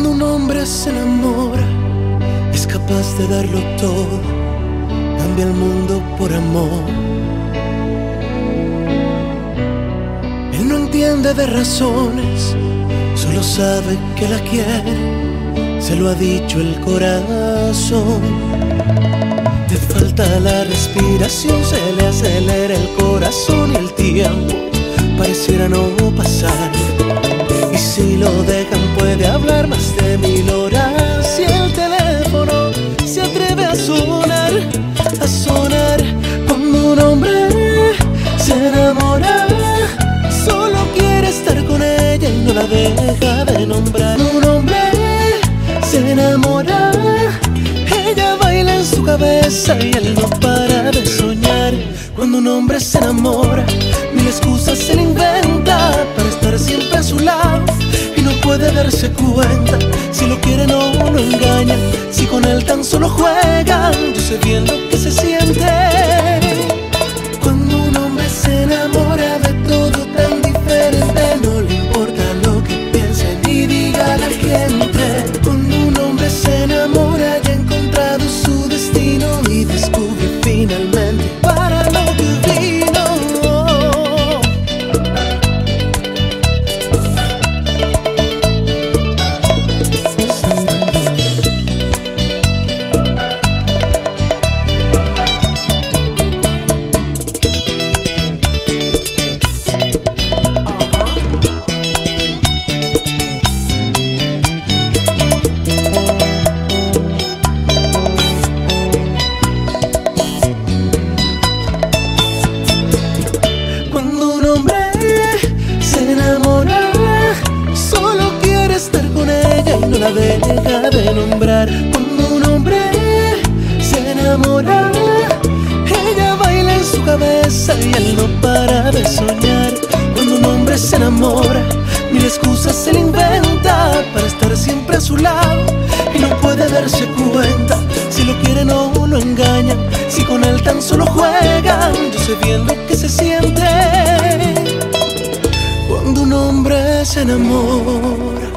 hombre se enamora, es capaz de darlo todo, cambia el mundo por amor. Él no entiende de razones, solo sabe que la quiere, se lo ha dicho el corazón. Te falta la respiración, se le acelera el corazón y el tiempo pareciera no pasar. Más de mil horas. Si el teléfono se atreve a sonar, a sonar Cuando un hombre se enamora. Solo quiere estar con ella y no la deja de nombrar. Un hombre se enamora. Ella baila en su cabeza y él no para de soñar. Cuando un hombre se enamora Mil excusas se le darse cuenta. Si lo quiere no lo engaña Si con él tan solo juegan. Yo sé bien de nombrar. Cuando un hombre se enamora, ella baila en su cabeza y él no para de soñar. Cuando un hombre se enamora, mil excusas se le inventa para estar siempre a su lado y no puede darse cuenta. Si lo quiere no lo engañan, si con él tan solo juegan, yo sé bien lo que se siente cuando un hombre se enamora.